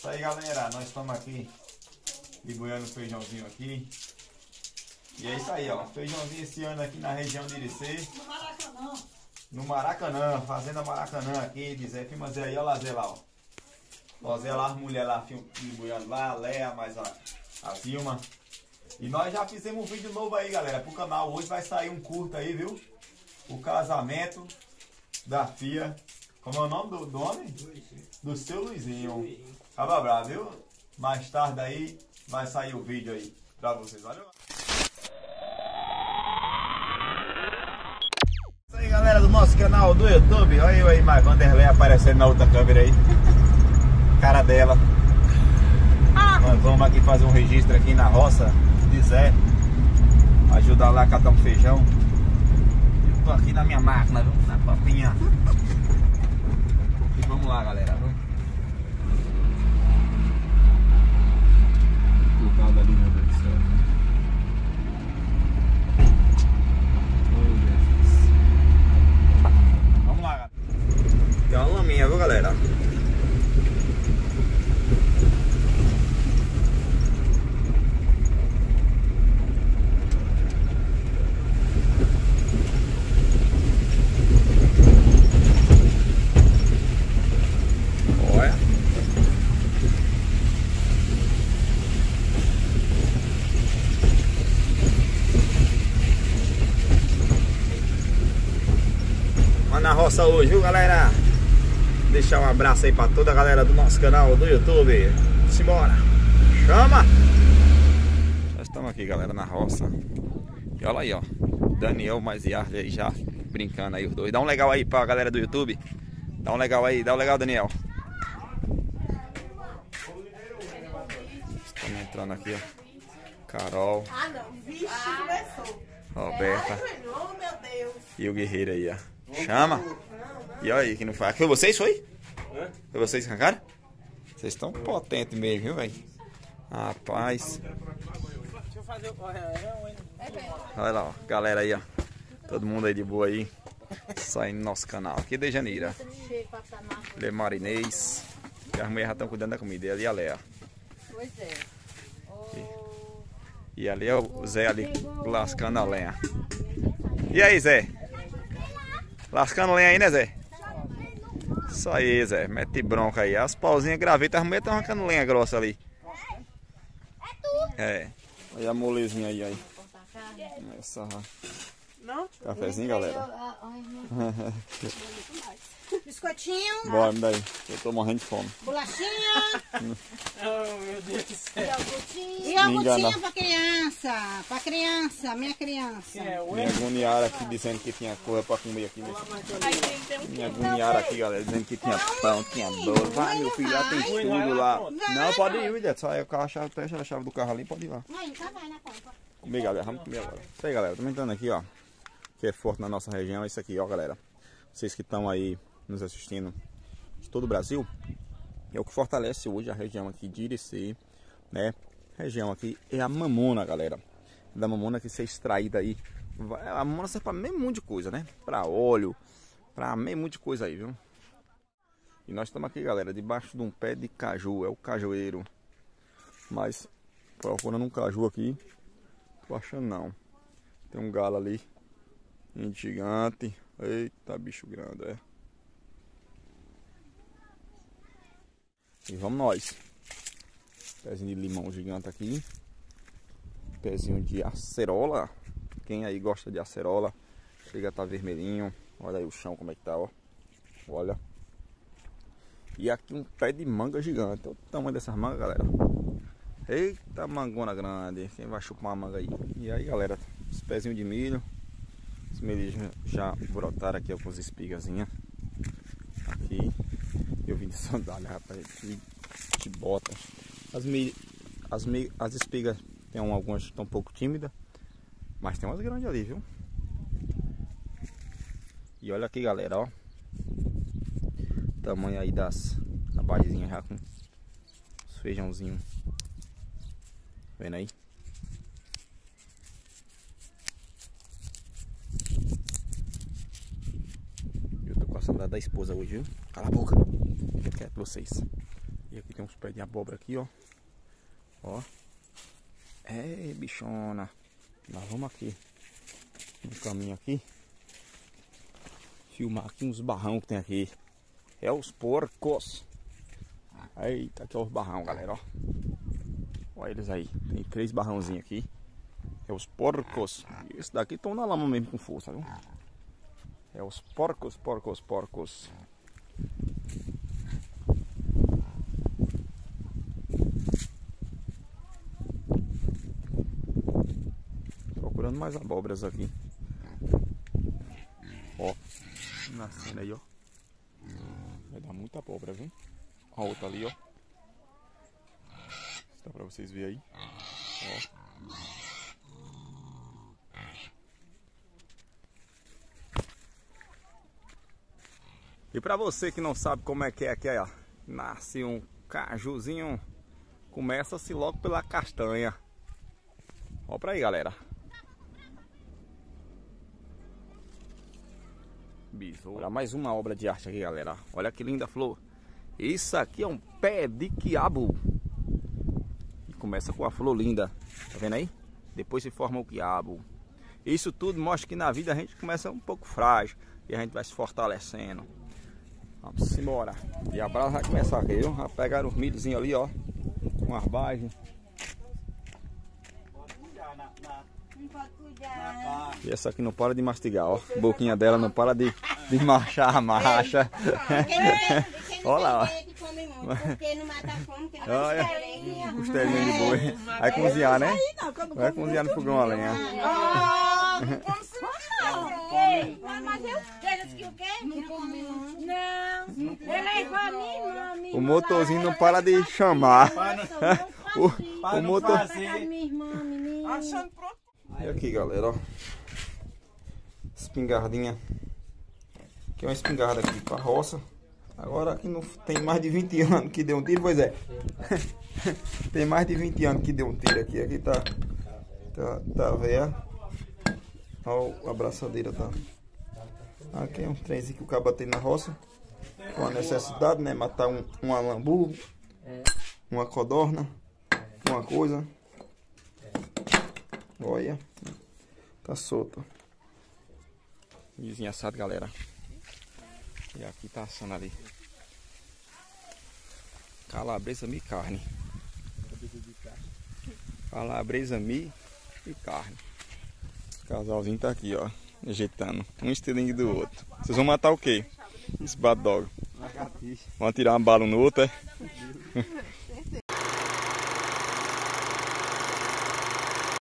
Isso aí galera, nós estamos aqui Libuiando feijãozinho aqui. E é isso aí ó, feijãozinho esse ano aqui na região de Iricê No Maracanã. No Maracanã, fazenda Maracanã aqui, de Zé Firma Zé aí, ó lá Zé lá ó. Ó Zé lá, as mulheres lá libuiando lá, a Léa, mais a, a Vilma. E nós já fizemos um vídeo novo aí galera, pro canal, hoje vai sair um curto aí viu? O casamento da FIA. Como é o nome do, do homem? Do seu Luizinho Acaba bravo, viu? Mais tarde aí vai sair o vídeo aí pra vocês. Valeu! Isso aí galera do nosso canal do YouTube. Olha eu aí, mais Vanderlei aparecendo na outra câmera aí. Cara dela. Nós vamos aqui fazer um registro aqui na roça de Zé. Ajudar lá a catar um feijão. Eu tô aqui na minha máquina, viu? Na papinha. E vamos lá galera. Vamos. Colocado ali, meu Deus do céu. Vamos lá, galera. Tem uma laminha, viu, galera? Olha. Mas na roça hoje, viu galera? Deixar um abraço aí pra toda a galera do nosso canal do YouTube. Simbora! Chama! Já estamos aqui, galera, na roça. E olha aí, ó. Daniel mais Yarley aí já brincando aí os dois. Dá um legal aí pra galera do YouTube. Dá um legal aí, dá um legal, Daniel. Estamos entrando aqui, ó. Carol, Ah, não. Vixe, começou. Roberta meu Deus. e o guerreiro aí, ó. Chama! E olha aí, que não foi. Foi vocês, foi? Foi vocês que arrancaram? Vocês estão potentes mesmo, viu, velho? Rapaz. Deixa eu fazer o correão, hein? Olha lá, ó. Galera aí, ó. Todo mundo aí de boa aí. Saindo no nosso canal aqui de Janeiro. Le Marinês. E as mulheres já estão cuidando da comida. E ali a Léa. Pois é. E ali é o Zé ali lascando a lenha. E aí, Zé? Lascando lenha aí, né, Zé? Isso aí, Zé. Mete bronca aí. As pauzinhas gravetas, as mulheres estão arrancando lenha grossa ali. É. Olha a molezinha aí, aí. Essa Não? cafezinho, galera. Biscoitinho, Bora, me daí. Eu tô morrendo de fome. bolachinha Oh, meu Deus do céu. e engana. algodinho pra criança. Pra criança, minha criança. É, Me agoniaram aqui dizendo que tinha coisa pra comer aqui. Nesse... Me agoniaram aqui, galera, dizendo que tinha pão, tinha bolo. Vai, meu filho, já tem tudo lá. Não, pode ir, William. Sai o carro, a chave, fecha a chave do carro ali, pode ir lá. Mãe, tá vai na. Comer, galera. Vamos comer agora. Isso aí, galera. Estamos entrando aqui, ó. Que é forte na nossa região. É isso aqui, ó, galera. Vocês que estão aí nos assistindo de todo o Brasil. É o que fortalece hoje a região aqui de Irecê, né? Região aqui é a mamona, galera. Da mamona que ser extraída aí. A mamona serve para meio monte de coisa, né? Para óleo, para meio monte de coisa aí, viu? E nós estamos aqui, galera, debaixo de um pé de caju. É o cajueiro. Mas procurando um caju aqui. Tô achando não. Tem um galo ali. Gigante. Eita, bicho grande, é. E vamos nós. Pezinho de limão gigante aqui. Pezinho de acerola. Quem aí gosta de acerola. Chega a tá vermelhinho. Olha aí o chão como é que tá, ó. Olha. E aqui um pé de manga gigante. Olha o tamanho dessas mangas, galera. Eita mangona grande. Quem vai chupar uma manga aí? E aí, galera, os pezinhos de milho. Os milhos já brotaram aqui algumas espigazinhas. Aqui. Eu vim de sandália, rapaz. De, de bota. As, milho, as, mi- as espigas tem um- algumas que estão um pouco tímidas. Mas tem umas grandes ali, viu? E olha aqui, galera, ó. Tamanho aí das da baizinha já com os feijãozinhos. Vendo aí? Eu tô com a saudade da esposa hoje, viu? Cala a boca. Fica quieto vocês. E aqui tem uns pés de abóbora aqui, ó. Ó. É, bichona. Nós vamos aqui. No caminho aqui. Filmar aqui uns barrão que tem aqui. É os porcos. Eita, aqui é os barrão, galera, ó. Olha eles aí. Tem três barrãozinhos aqui. É os porcos. E esse daqui estão na lama mesmo com força, viu? É os porcos, porcos, porcos. Mais abóboras aqui. Ó, nascendo aí, ó. Vai dar muita abóbora, viu? A outra ali, ó. Dá pra vocês verem aí. Ó. E pra você que não sabe como é que é aqui, ó, nasce um cajuzinho, começa-se logo pela castanha. Ó pra aí, galera. Besouro. Olha mais uma obra de arte aqui, galera. Olha que linda flor. Isso aqui é um pé de quiabo. E começa com a flor linda. Tá vendo aí? Depois se forma o quiabo. Isso tudo mostra que na vida a gente começa um pouco frágil. E a gente vai se fortalecendo. Vamos embora. E a brasa vai começar aqui, viu? Já pegaram os milhozinhos ali, ó. Com as bagens. Não pode cuidar. E essa aqui não para de mastigar, ó. A boquinha dela não para de, de marchar, marcha. Olha lá, ó. Porque não mata a fome, porque não Olha. a Costelinha de boi. Vai cozinhar, né? Vai cozinhar no fogão a lenha. Mas eu quero que o quê? Não. Ele é igual a minha irmã. O motorzinho não para de chamar. O, Para o não motor. fazer. Minha irmã, menino. Achando pronto. E aqui, galera, ó. Espingardinha. Aqui é uma espingarda aqui pra roça. Agora aqui não tem mais de 20 anos que deu um tiro, pois é. tem mais de 20 anos que deu um tiro aqui. Aqui tá. Tá, tá velha. Ó, a abraçadeira tá. Aqui é um trenzinho que o cara tem na roça. Com a necessidade, né? Matar um, um alambu, uma codorna, uma coisa. Olha. Tá solto. Assado, galera. E aqui tá assando ali. Calabresa mi carne. Calabresa mi e carne. O casalzinho tá aqui, ó. Ajeitando. Um estilingue do outro. Vocês vão matar o quê? Esse bad dog. Vão atirar uma bala um no outro, é?